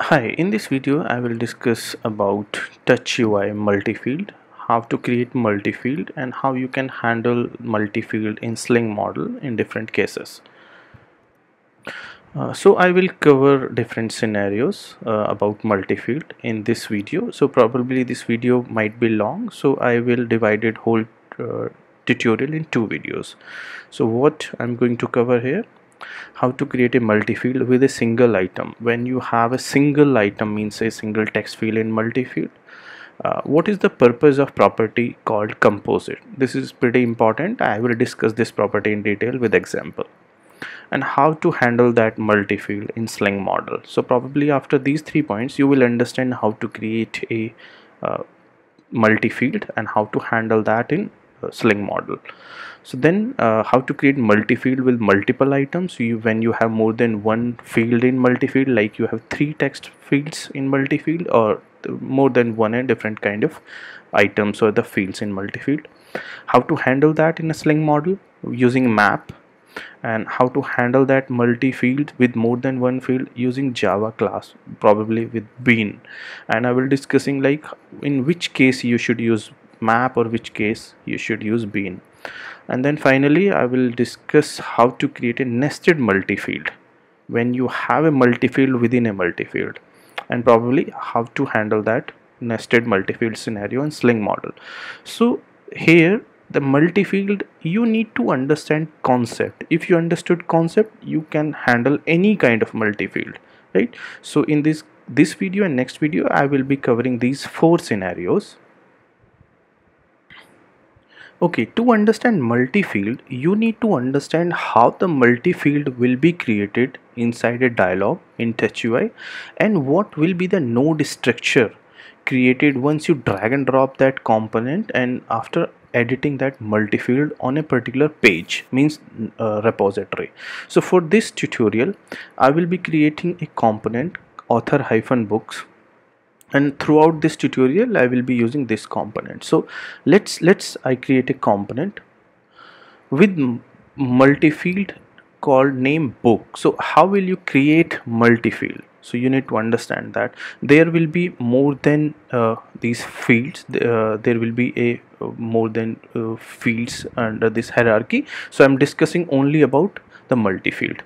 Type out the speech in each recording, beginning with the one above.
Hi, in this video I will discuss about touch UI multi-field, how to create multi-field and how you can handle multi-field in Sling model in different cases. Uh, so I will cover different scenarios uh, about multi-field in this video. So probably this video might be long, so I will divide it whole uh, tutorial in two videos. So what I'm going to cover here how to create a multi-field with a single item. When you have a single item means a single text field in multi-field uh, what is the purpose of property called composite? This is pretty important. I will discuss this property in detail with example. And how to handle that multi-field in sling model. So probably after these three points you will understand how to create a uh, multi-field and how to handle that in sling model. So then uh, how to create multi-field with multiple items? So you, when you have more than one field in multi-field like you have three text fields in multi-field or more than one and different kind of items or the fields in multi-field. How to handle that in a sling model? Using map. And how to handle that multi-field with more than one field? Using java class probably with bean. And i will discussing like in which case you should use map or which case you should use bean. And then finally I will discuss how to create a nested multi-field when you have a multi-field within a multi-field. And probably how to handle that nested multi-field scenario in sling model. So here the multi-field you need to understand concept. If you understood concept you can handle any kind of multi-field right? So in this this video and next video I will be covering these four scenarios Okay, to understand multi-field, you need to understand how the multi-field will be created inside a dialog in TouchUI and what will be the node structure created once you drag and drop that component and after editing that multi-field on a particular page means uh, repository. So for this tutorial, I will be creating a component author hyphen books and throughout this tutorial I will be using this component. So let's let's I create a component with multi-field called name book. So how will you create multi-field? So you need to understand that there will be more than uh, these fields uh, there will be a uh, more than uh, fields under this hierarchy. So I'm discussing only about the multi-field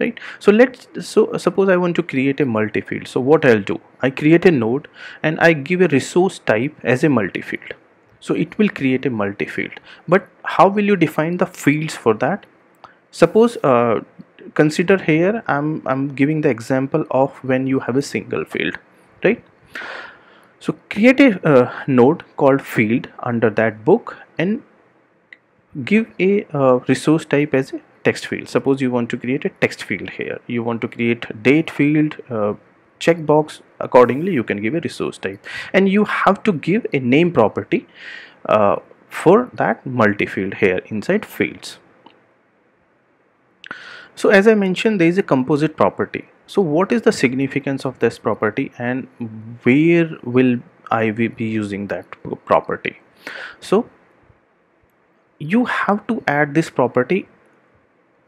right? So let's so suppose I want to create a multi-field. So what I'll do? I create a node and I give a resource type as a multi-field. So it will create a multi-field. But how will you define the fields for that? Suppose uh, consider here I'm, I'm giving the example of when you have a single field right? So create a uh, node called field under that book and give a uh, resource type as a text field. Suppose you want to create a text field here. You want to create date field uh, checkbox. Accordingly you can give a resource type. And you have to give a name property uh, for that multi-field here inside fields. So as I mentioned there is a composite property. So what is the significance of this property and where will I be using that property? So you have to add this property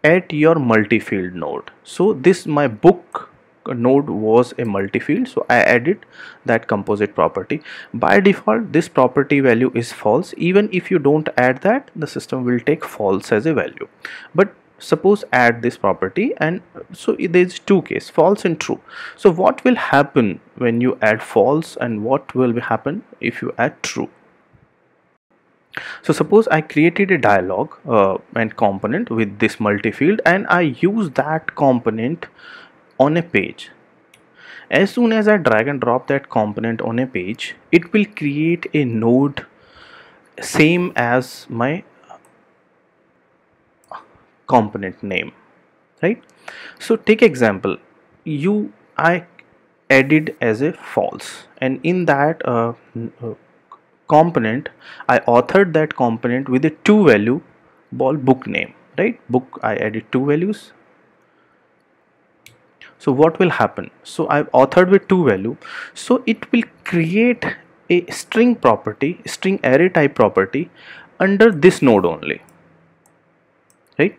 at your multi-field node. So this my book node was a multi-field so I added that composite property. By default this property value is false. Even if you don't add that the system will take false as a value. But suppose add this property and so there's two case false and true. So what will happen when you add false and what will be happen if you add true so suppose I created a dialog uh, and component with this multi-field and I use that component on a page. As soon as I drag and drop that component on a page, it will create a node same as my component name, right? So take example, you I added as a false and in that uh, uh component I authored that component with a two value ball book name right? Book I added two values. So what will happen? So I've authored with two value so it will create a string property string array type property under this node only right?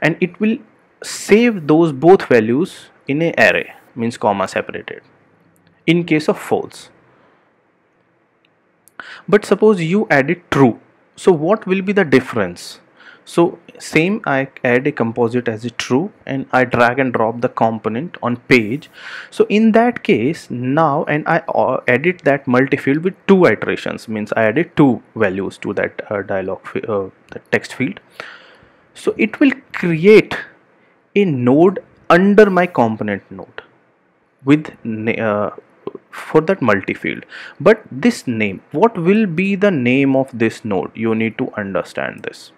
And it will save those both values in a array means comma separated in case of false but suppose you added true. So what will be the difference? So same I add a composite as a true and I drag and drop the component on page. So in that case now and I uh, edit that multi-field with two iterations means I added two values to that uh, dialog uh, the text field. So it will create a node under my component node with uh, for that multi-field. But this name what will be the name of this node? You need to understand this.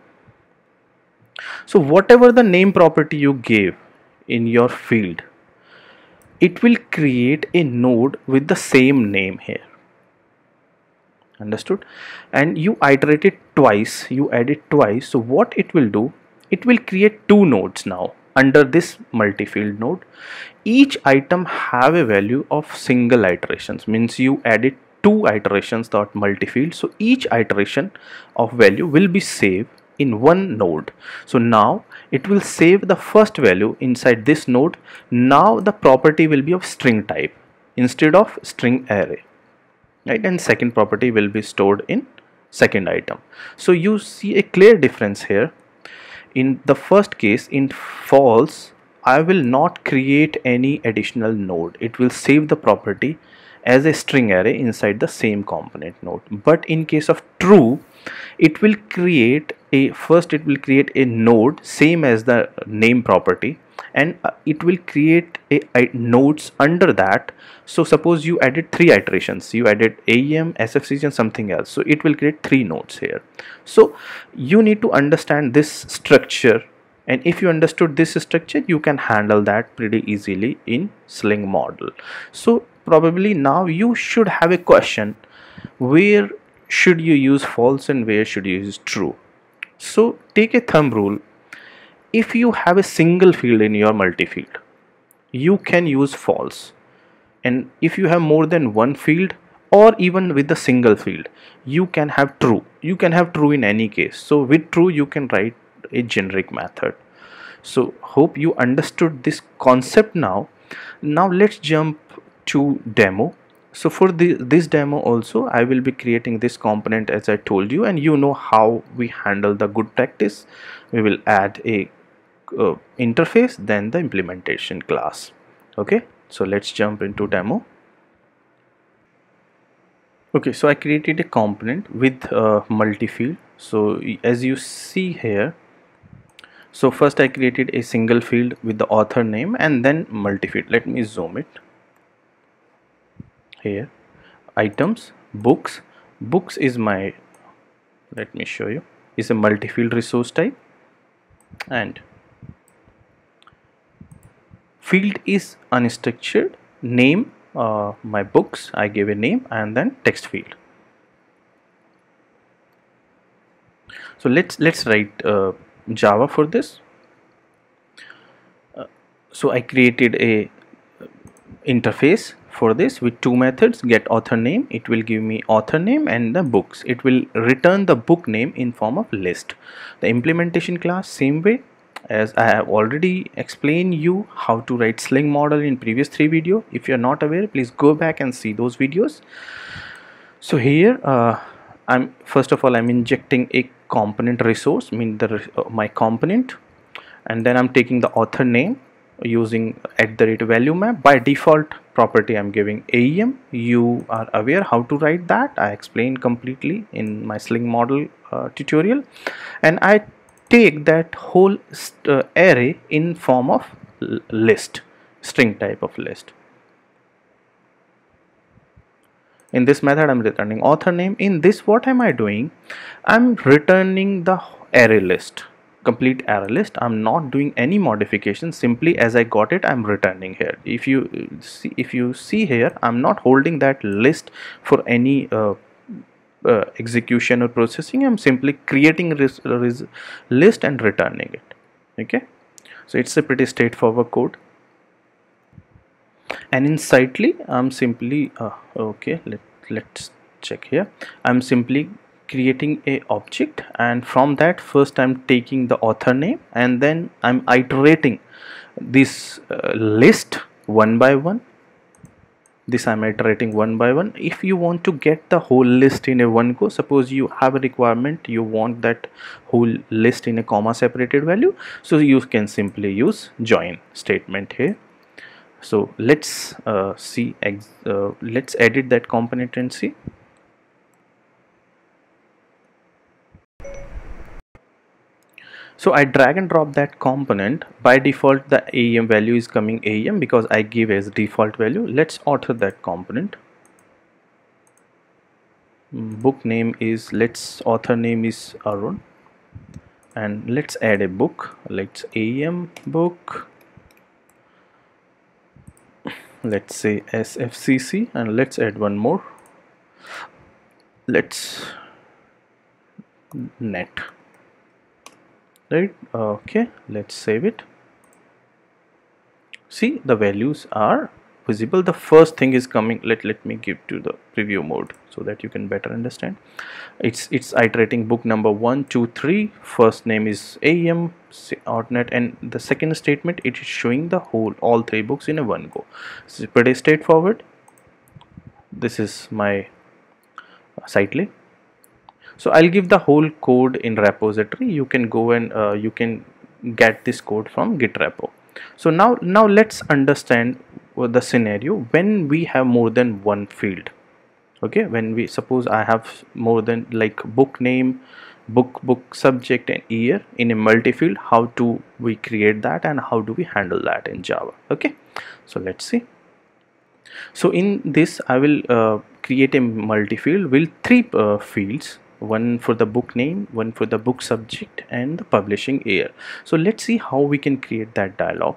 So whatever the name property you gave in your field it will create a node with the same name here. Understood? And you iterate it twice. You add it twice. So what it will do? It will create two nodes now under this multi-field node each item have a value of single iterations means you added two iterations dot multi-field so each iteration of value will be saved in one node. So now it will save the first value inside this node. Now the property will be of string type instead of string array right? And second property will be stored in second item. So you see a clear difference here in the first case in false I will not create any additional node. It will save the property as a string array inside the same component node. But in case of true it will create a first it will create a node same as the name property and uh, it will create a, a, nodes under that. So suppose you added three iterations. You added AEM, SFCC and something else. So it will create three nodes here. So you need to understand this structure. And if you understood this structure you can handle that pretty easily in sling model. So probably now you should have a question. Where should you use false and where should you use true? So take a thumb rule if you have a single field in your multi-field you can use false. And if you have more than one field or even with a single field you can have true. You can have true in any case. So with true you can write a generic method. So hope you understood this concept now. Now let's jump to demo. So for the, this demo also I will be creating this component as I told you and you know how we handle the good practice. We will add a uh, interface then the implementation class. Okay so let's jump into demo. Okay so I created a component with uh, multi-field. So as you see here so first I created a single field with the author name and then multi-field. Let me zoom it. Here items books. Books is my let me show you is a multi-field resource type. And field is unstructured. Name uh, my books I gave a name and then text field. So let's let's write uh, Java for this. Uh, so I created a interface for this with two methods. Get author name. It will give me author name and the books. It will return the book name in form of list. The implementation class same way as I have already explained you how to write sling model in previous three video. If you're not aware please go back and see those videos. So here uh, I'm first of all I'm injecting a component resource mean the uh, my component and then I'm taking the author name using at the rate value map. By default property I'm giving AEM you are aware how to write that. I explained completely in my sling model uh, tutorial. And I take that whole uh, array in form of list string type of list. In this method I'm returning author name. In this what am I doing? I'm returning the array list complete array list. I'm not doing any modification. Simply as i got it i'm returning here. If you see if you see here i'm not holding that list for any uh, uh, execution or processing i'm simply creating a list and returning it. Okay? So it's a pretty straightforward code. And in Sightly i'm simply uh, okay let, let's check here. I'm simply creating a object and from that first I'm taking the author name and then I'm iterating this uh, list one by one this I'm iterating one by one. If you want to get the whole list in a one go suppose you have a requirement you want that whole list in a comma separated value so you can simply use join statement here. So let's uh, see uh, let's edit that component and see so I drag and drop that component. By default the AEM value is coming AEM because I give as default value. Let's author that component. Mm, book name is let's author name is Arun. And let's add a book. Let's AEM book. Let's say SFCC and let's add one more. Let's net right? Okay let's save it. See the values are visible. The first thing is coming. Let let me give to the preview mode so that you can better understand. It's it's iterating book number one two three. First name is aem alternate and the second statement it is showing the whole all three books in a one go. It's pretty straightforward. This is my Sightly so I'll give the whole code in repository. You can go and uh, you can get this code from git repo. So now now let's understand the scenario when we have more than one field. Okay when we suppose I have more than like book name book book subject and year in a multi-field how do we create that and how do we handle that in Java? Okay so let's see. So in this I will uh, create a multi-field with three uh, fields one for the book name one for the book subject and the publishing year. So let's see how we can create that dialog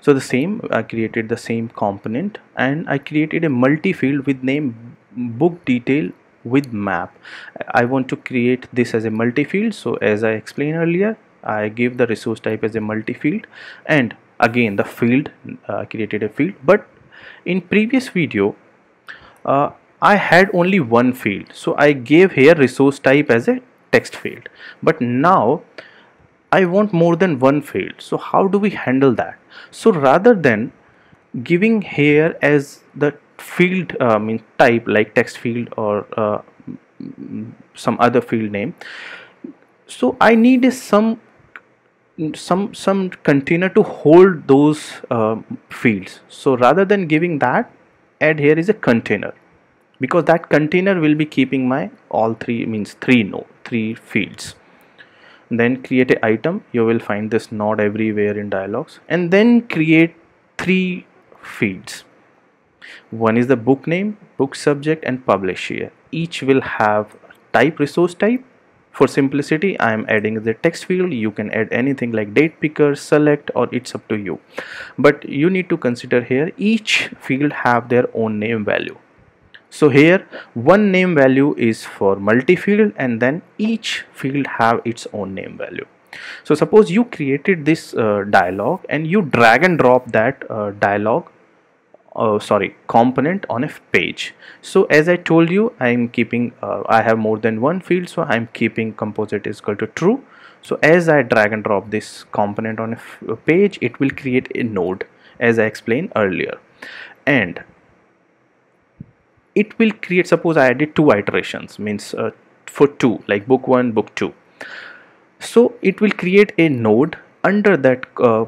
so the same I created the same component and I created a multi-field with name book detail with map. I want to create this as a multi-field. So as I explained earlier I give the resource type as a multi-field and again the field uh, created a field. But in previous video uh, I had only one field so I gave here resource type as a text field. But now I want more than one field so how do we handle that? So rather than giving here as the field uh, mean type like text field or uh, some other field name so I need some some some container to hold those uh, fields. So rather than giving that add here is a container because that container will be keeping my all three means three no three fields. Then create a item. You will find this node everywhere in dialogues and then create three fields. One is the book name book subject and publisher. Each will have type resource type. For simplicity I am adding the text field. You can add anything like date picker select or it's up to you. But you need to consider here each field have their own name value so here one name value is for multi-field and then each field have its own name value. So suppose you created this uh, dialog and you drag and drop that uh, dialog uh, sorry component on a page. So as I told you I'm keeping uh, I have more than one field so I'm keeping composite is equal to true. So as I drag and drop this component on a page it will create a node as I explained earlier. And it will create suppose I added two iterations means uh, for two like book one book two. So it will create a node under that uh,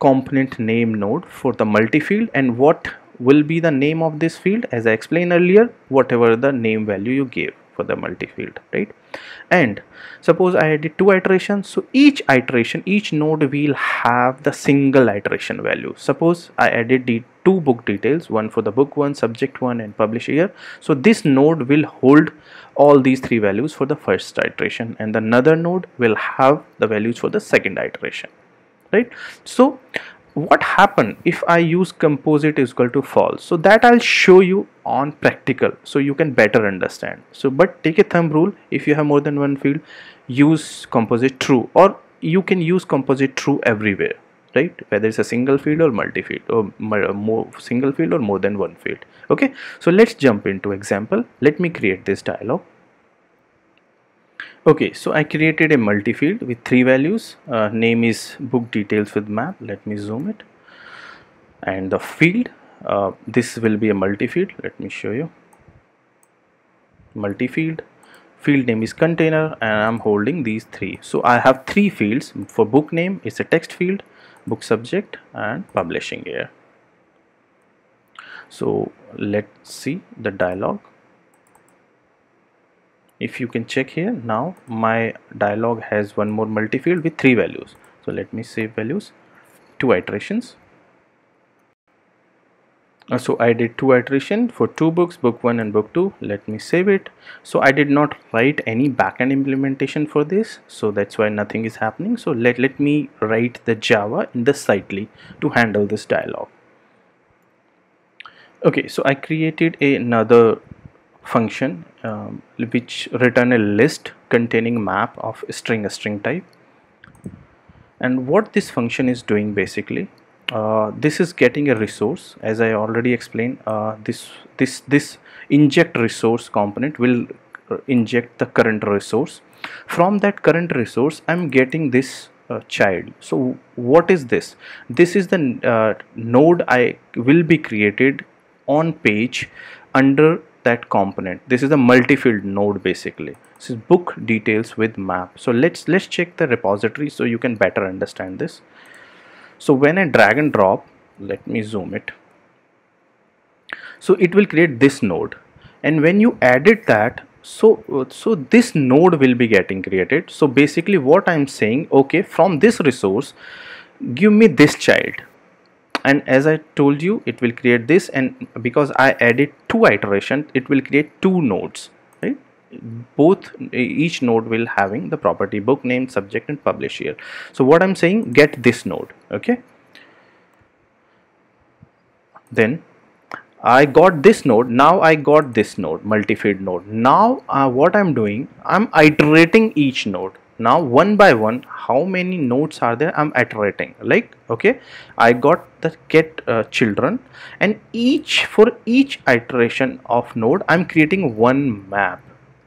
component name node for the multi-field and what will be the name of this field? As I explained earlier whatever the name value you gave for the multi-field right? And suppose I added two iterations so each iteration each node will have the single iteration value. Suppose I added the two book details one for the book one subject one and publish year so this node will hold all these three values for the first iteration and the another node will have the values for the second iteration right? So what happen if I use composite is equal to false? So that I'll show you on practical so you can better understand. So but take a thumb rule if you have more than one field use composite true or you can use composite true everywhere right? Whether it's a single field or multi-field or more single field or more than one field okay? So let's jump into example. Let me create this dialog okay so I created a multi-field with three values. Uh, name is book details with map. Let me zoom it. And the field uh, this will be a multi-field. Let me show you. Multi-field. Field name is container and I'm holding these three. So I have three fields. For book name it's a text field book subject and publishing year so let's see the dialog if you can check here now my dialog has one more multi-field with three values. So let me save values. Two iterations. Uh, so I did two iteration for two books book one and book two. Let me save it. So I did not write any backend implementation for this. So that's why nothing is happening. So let, let me write the Java in the Sightly to handle this dialog. Okay so I created another function um, which return a list containing map of string a string type. And what this function is doing basically uh, this is getting a resource. As I already explained uh, this this this inject resource component will uh, inject the current resource. From that current resource I'm getting this uh, child. So what is this? This is the uh, node I will be created on page under that component. This is a multi-field node basically. This is book details with map. So let's let's check the repository so you can better understand this. So when I drag and drop let me zoom it. So it will create this node. And when you added that so so this node will be getting created. So basically what I'm saying okay from this resource give me this child and as I told you it will create this and because I added two iterations it will create two nodes right? Both each node will having the property book name subject and publish here so what i'm saying get this node okay? Then I got this node now I got this node multi-field node. Now uh, what I'm doing I'm iterating each node now one by one how many nodes are there I'm iterating like okay? I got the get uh, children and each for each iteration of node I'm creating one map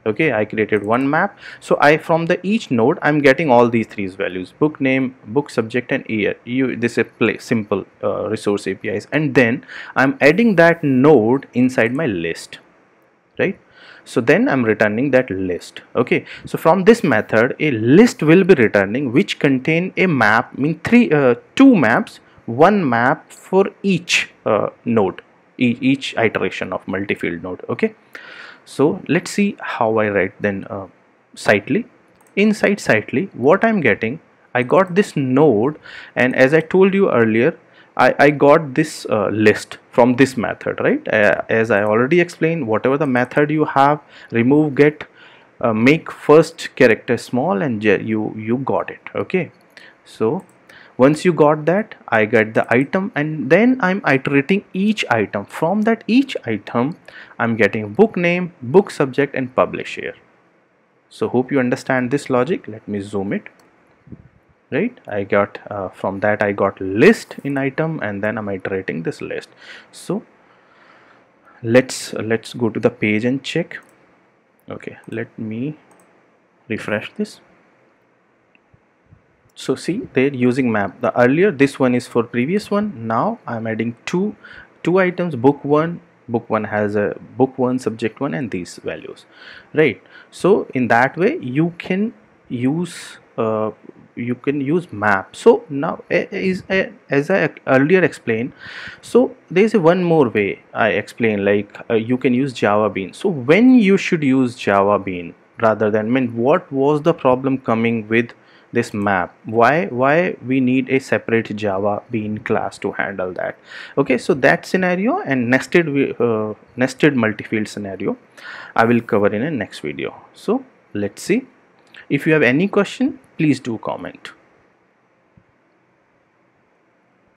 okay? I created one map. So I from the each node I'm getting all these three values book name book subject and year you this is play simple uh, resource APIs and then I'm adding that node inside my list right so then I'm returning that list okay? So from this method a list will be returning which contain a map mean three uh, two maps one map for each uh, node e each iteration of multi-field node okay? So let's see how I write then uh, Sightly inside Sightly what I'm getting I got this node and as I told you earlier I, I got this uh, list from this method right? As I already explained whatever the method you have remove get uh, make first character small and you you got it okay? So once you got that I get the item and then I'm iterating each item. From that each item I'm getting book name book subject and publisher. So hope you understand this logic. Let me zoom it right? I got uh, from that I got list in item and then I'm iterating this list. So let's let's go to the page and check. Okay let me refresh this. So see they're using map. The earlier this one is for previous one. Now i'm adding two two items book one. Book one has a book one subject one and these values. Right? So in that way you can use uh, you can use map. So now is as i earlier explained so there's one more way i explain like uh, you can use java bean. So when you should use java bean rather than I mean what was the problem coming with this map? Why why we need a separate java bean class to handle that? Okay so that scenario and nested uh, nested multi-field scenario i will cover in a next video. So let's see. If you have any question please do comment